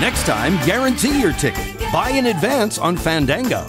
Next time, guarantee your ticket. Buy in advance on Fandango.